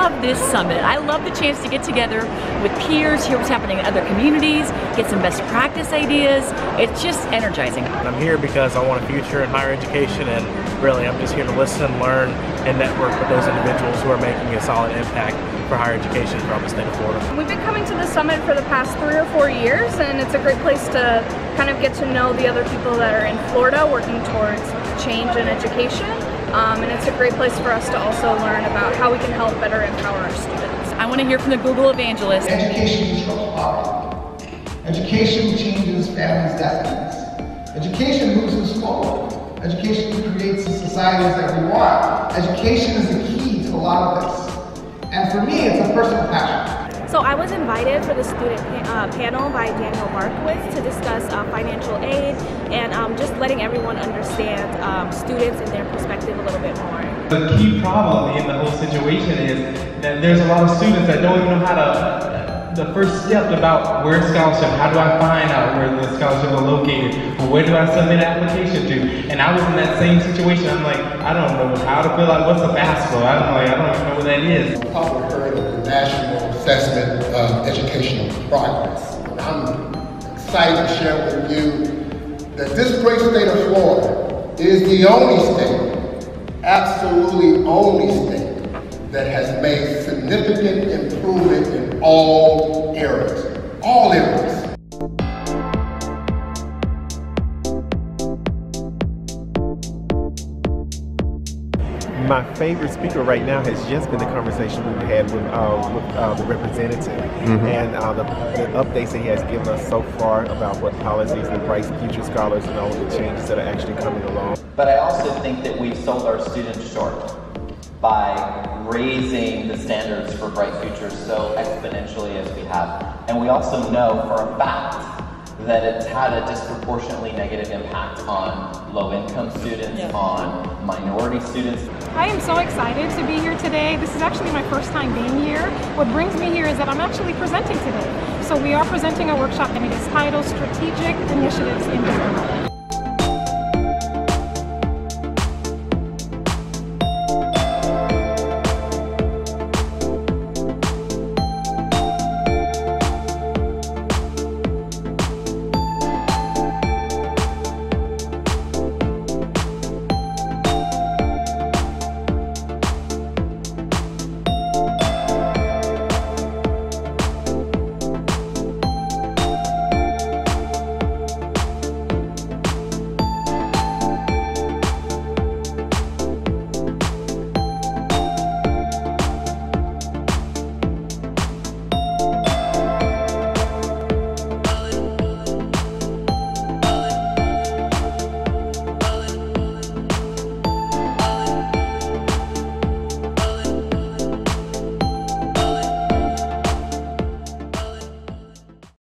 love this summit. I love the chance to get together with peers, hear what's happening in other communities, get some best practice ideas. It's just energizing. I'm here because I want a future in higher education and really I'm just here to listen, learn, and network with those individuals who are making a solid impact for higher education throughout the state of Florida. We've been coming to the summit for the past three or four years and it's a great place to kind of get to know the other people that are in Florida working towards change in education. Um, and it's a great place for us to also learn about how we can help better empower our students. I want to hear from the Google evangelist. Education disrupts poverty. Education changes families' destinies. Education moves us forward. Education creates the societies that we want. Education is the key to a lot of this. And for me, it's a personal passion. So I was invited for the student uh, panel by Daniel Markowitz to discuss uh, financial aid and um, just letting everyone understand um, students and their perspective a little bit more. The key problem in the whole situation is that there's a lot of students that don't even know how to the first step about where scholarship, how do I find out where the scholarship are located, where do I submit an application to? And I was in that same situation. I'm like, I don't know how to fill out what's a FAFSA. I'm like, I don't even know what that is. Probably heard of the National Assessment of Educational Progress. I'm excited to share with you that this great state of Florida is the only state, absolutely only state, My favorite speaker right now has just been the conversation we've had with, uh, with uh, the representative mm-hmm. and uh, the, the, updates that he has given us so far about what policies and Bright Future Scholars and all of the changes that are actually coming along. But I also think that we've sold our students short by raising the standards for Bright Futures so exponentially as we have. And we also know for a fact that it's had a disproportionately negative impact on low-income students, yeah. on minority students. I am so excited to be here today. This is actually my first time being here. What brings me here is that I'm actually presenting today. So we are presenting a workshop and it is titled Strategic Initiatives in Development.